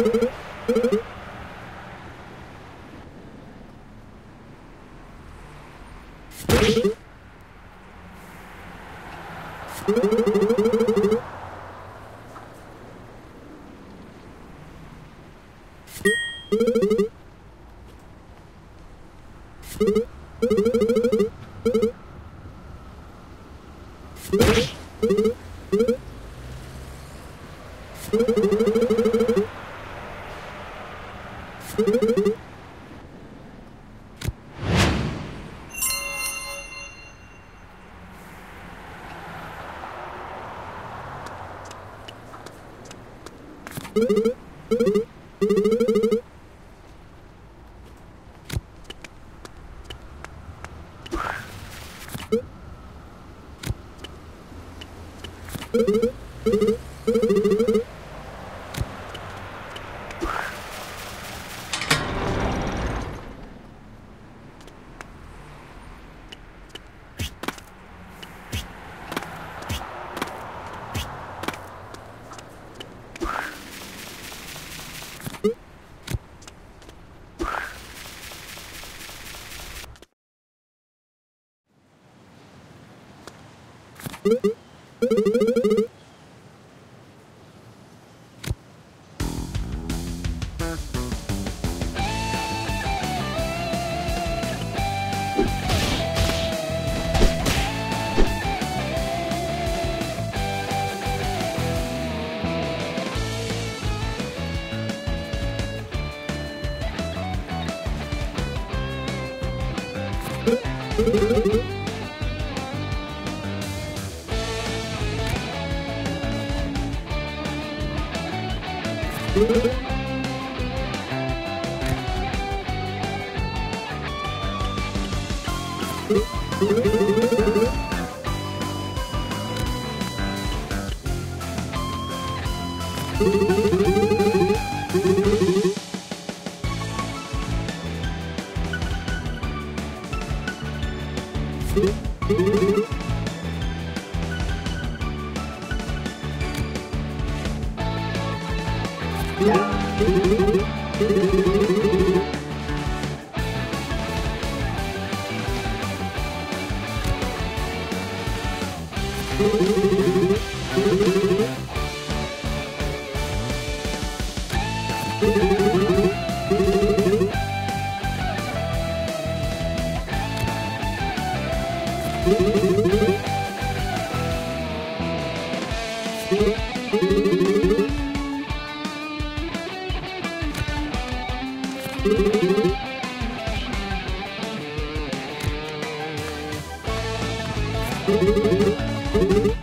you you Thank you.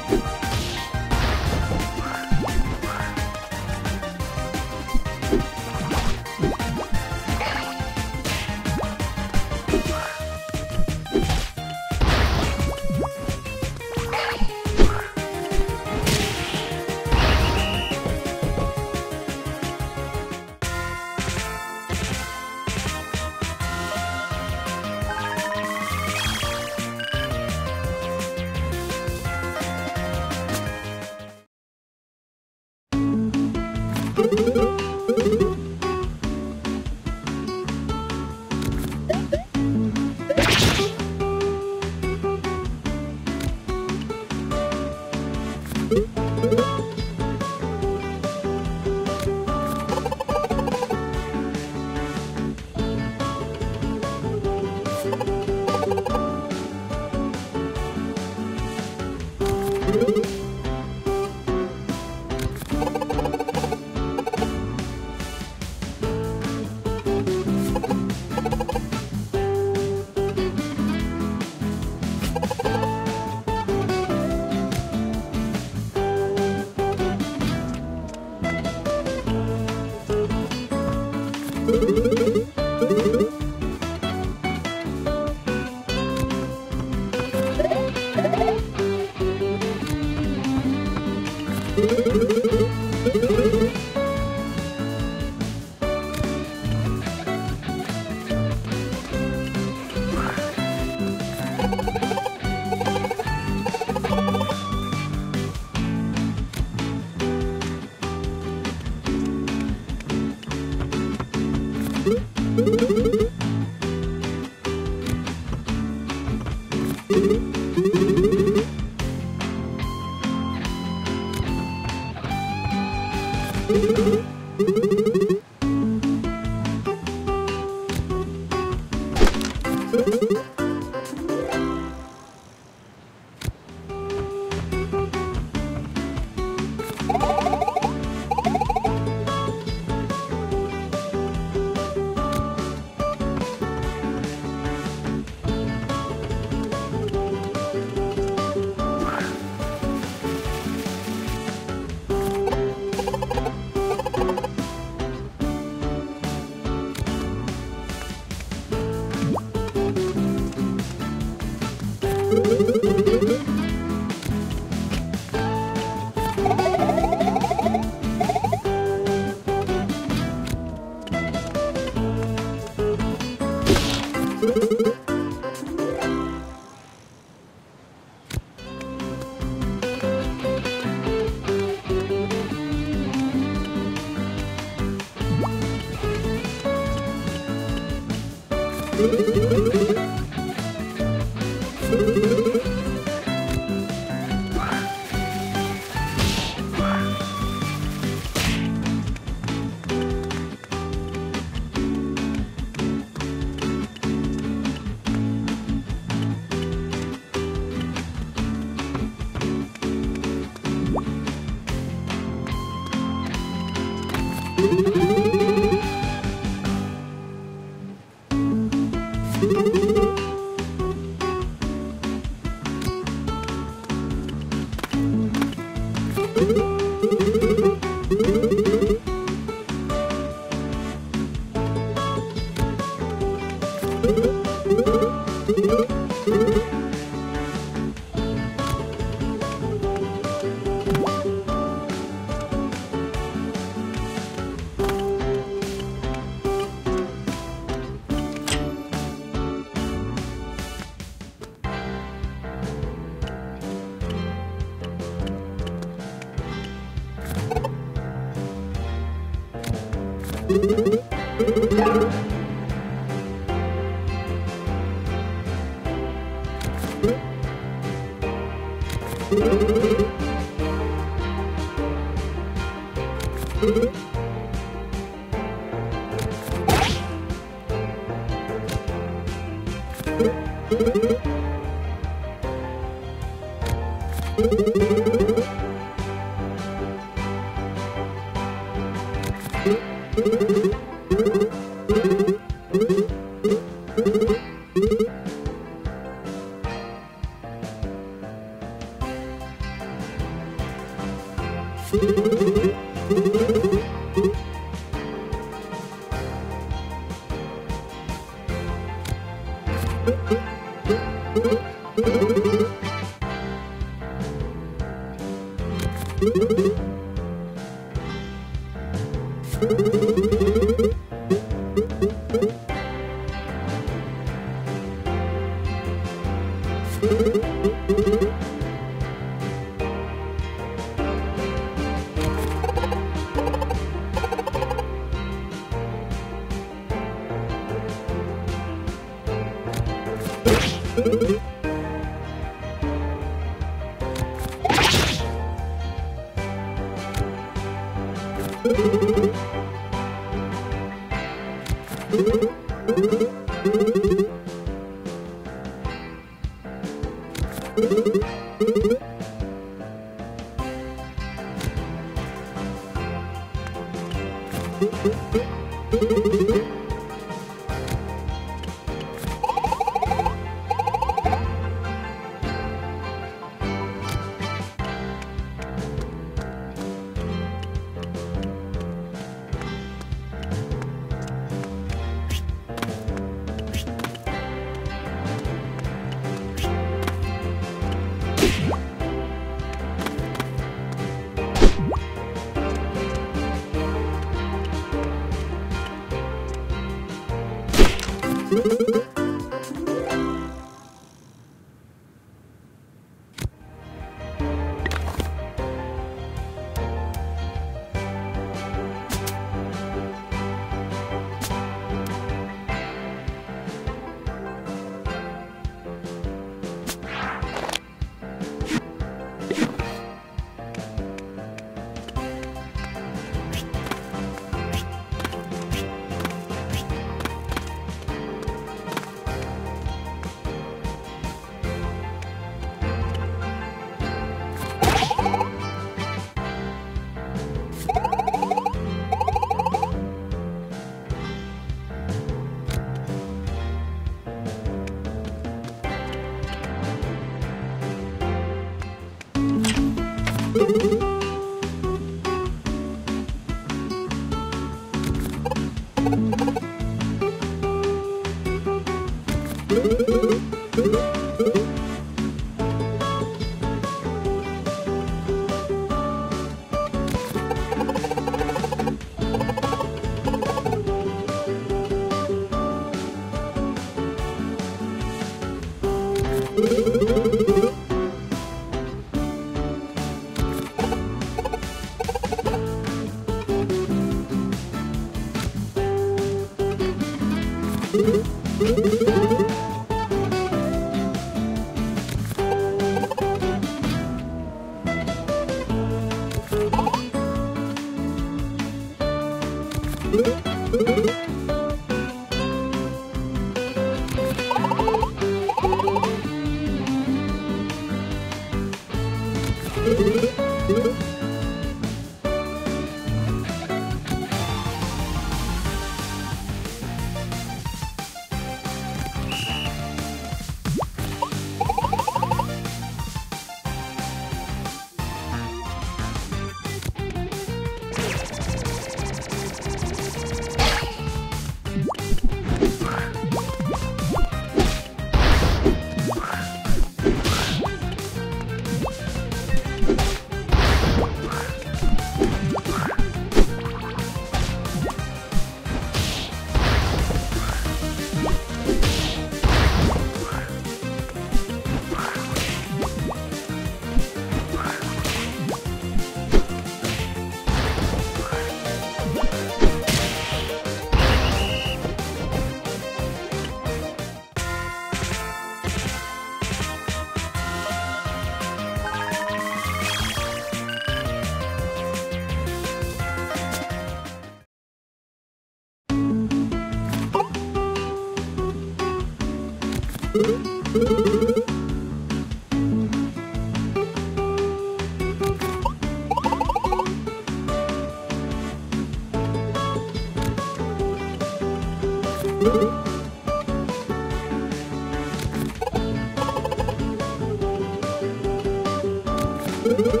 you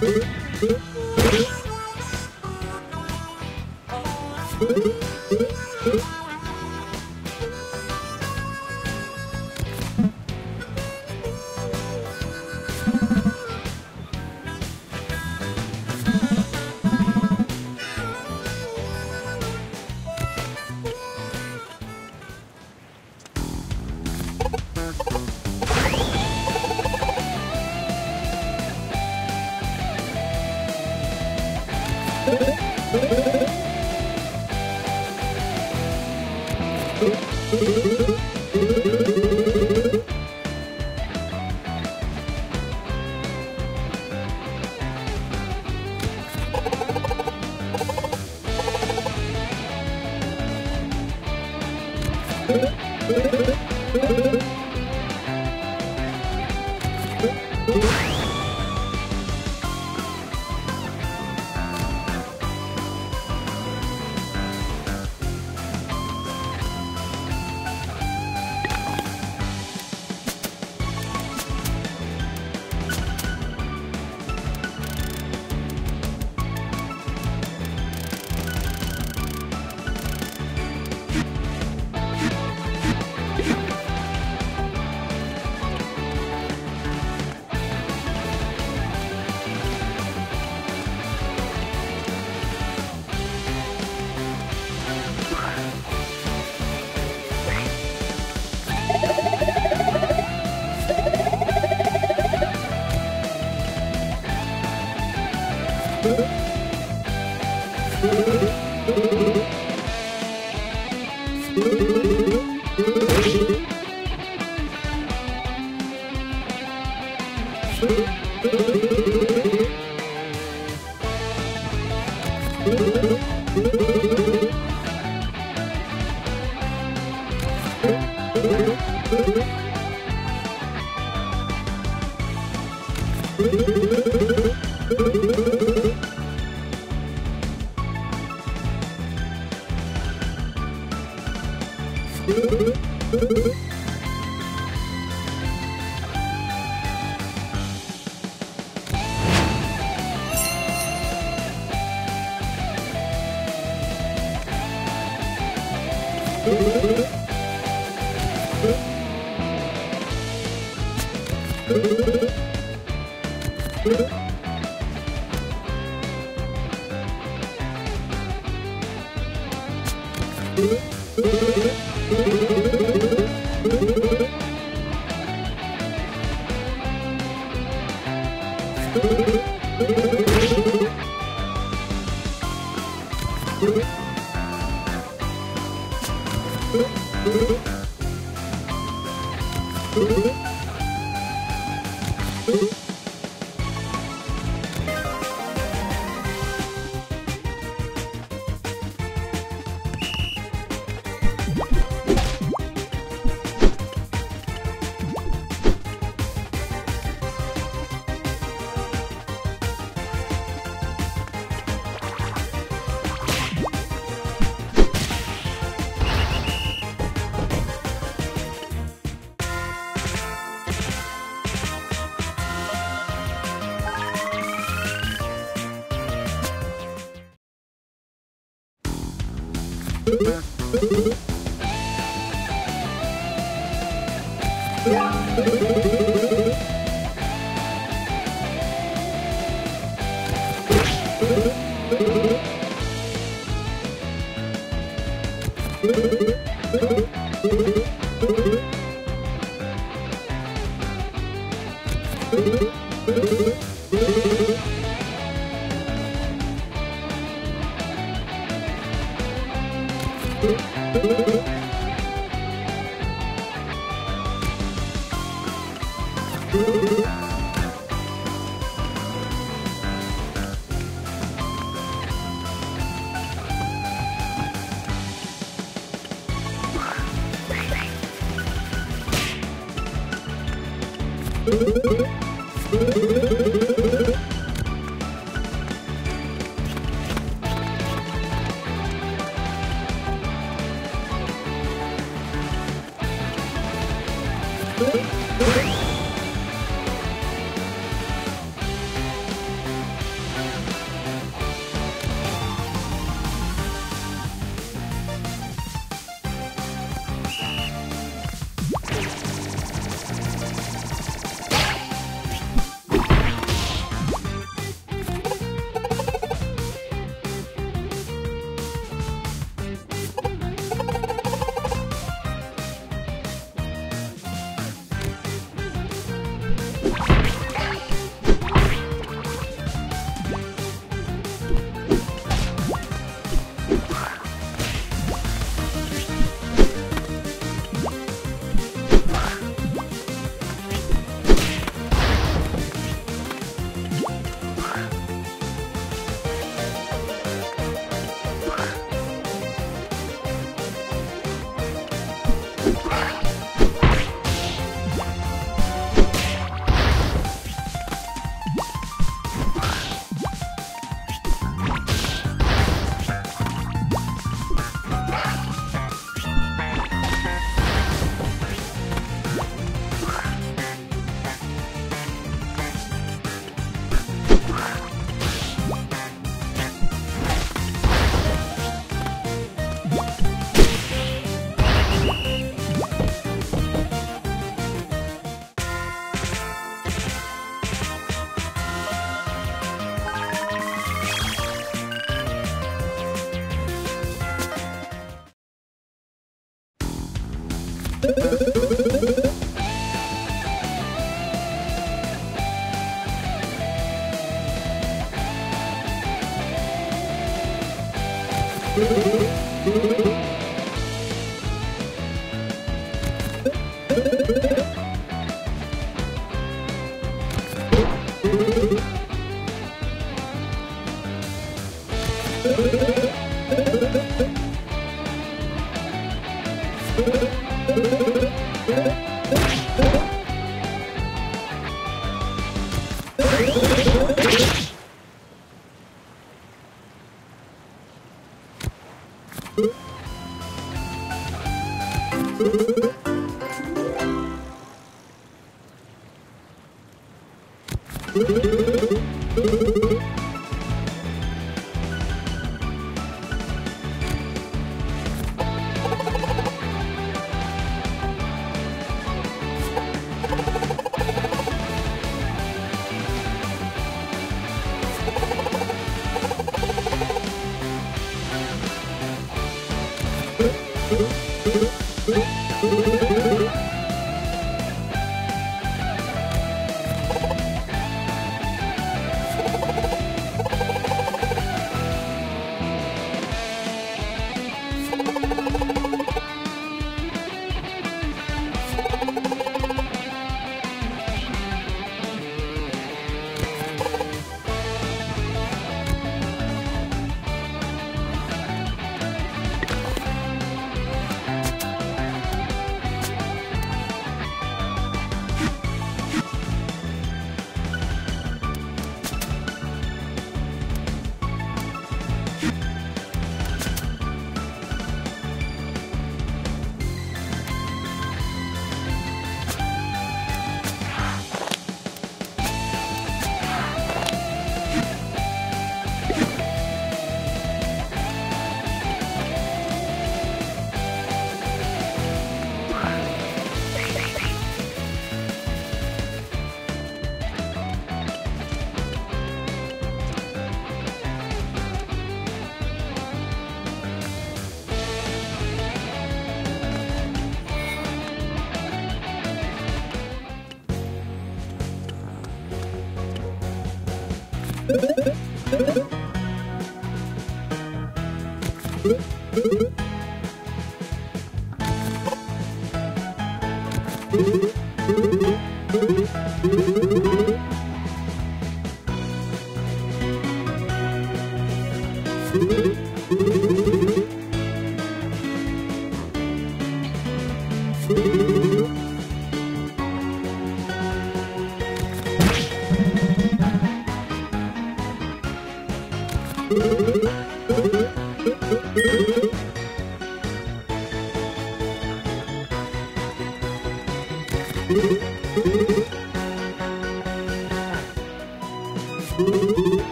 Thank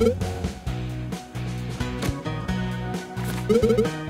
Thank you.